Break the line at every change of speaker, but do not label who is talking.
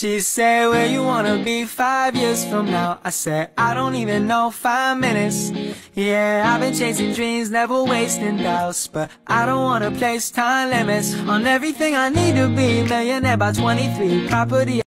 She said, where you wanna be five years from now? I said, I don't even know five minutes. Yeah, I've been chasing dreams, never wasting doubts. But I don't wanna place time limits on everything I need to be. Millionaire by 23, property.